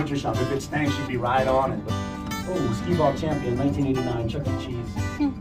butcher shop. If it stinks, she'd be right on it. But, oh, skee ball champion, 1989, Chuck E. Cheese. Hmm.